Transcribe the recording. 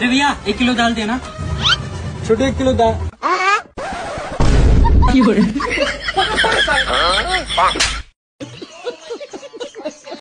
अरे भैया एक किलो दाल देना। छोटे एक किलो दाल।